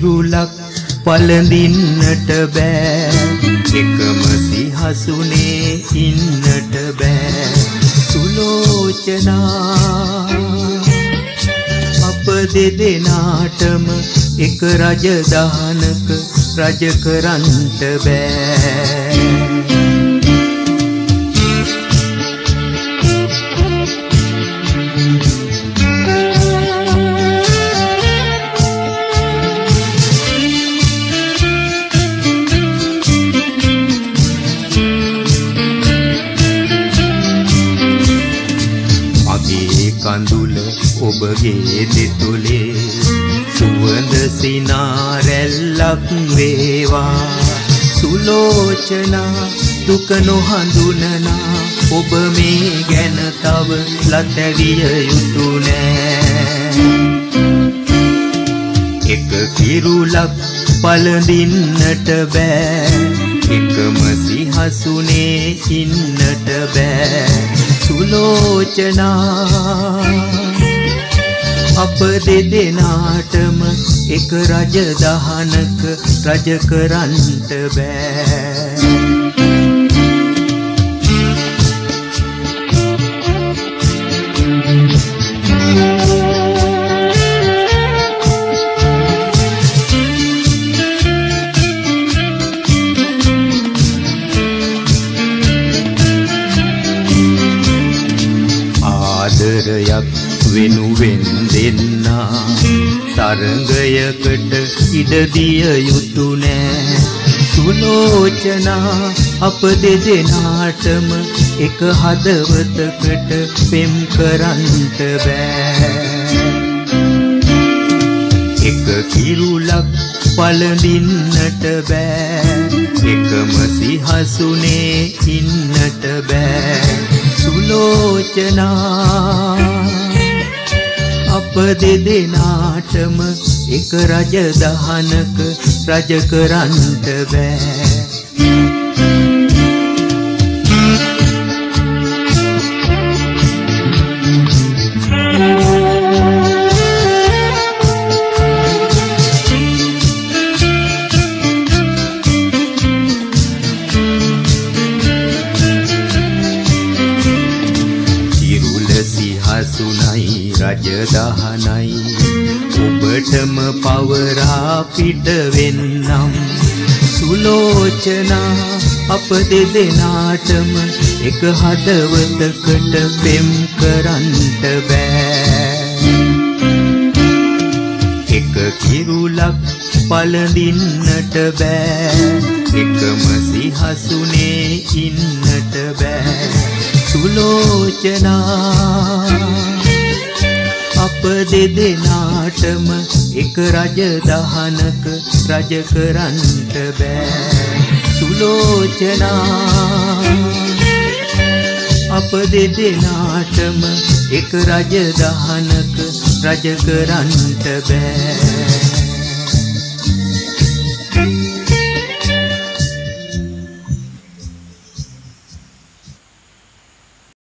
කිරුලක් පළඳින්නට බෑ. එකම සිහසුනේ ඉන්නට බෑ. සුලෝචනා අප දෙදෙනාටම එක රජදහනක රජ කරන්ට බෑ. කඳුල ඔබගේ දෙතුලේ. සුවඳ සිනාරැල්ලක් වේවා. සුලෝචනා දුක නොහඳුනනා ඔබ මේ ගැන තව ලතැවිය යුතු නෑ. එක කිරුලක් පළඳින්නට බෑ. එකම සිහසුනේ ඉන්නට බෑ. සුලෝචනා අප දෙදෙනාටම එක රජ දහනක රජ කරන්ට බෑ. ආදරයක් වෙනුවෙන් දෙන්නා තරඟයකට ඉඩදිය යුතු නෑ සුලෝචනා අප දෙදෙනාටම එක හදවතකට පෙම් කරන්ට බෑ. එක කිරුලක් පළඳින්නට බෑ. එකම සිහසුනේ ඉන්නට බෑ. සුලෝචනා අප දෙදෙනාටම එක රජදහනක රජ කරන්ට බෑ. සිහසුනයි රජදහනයි ඔබටම පවරා පිට වෙන්නම්. සුලෝචනා අප දෙදෙනාටම එක හදවතකට පෙම් කරන්ට බෑ. එක කිරුලක් පළඳින්නට බෑ. එකම සිහසුනේ ඉන්නට බෑ. සුලෝචනා අප දෙදෙනාටම එක රජදහනක රජ කරන්ට බෑ. සුලෝචනා අප දෙදෙනාටම එක රජදහනක රජ කරන්ට බෑ.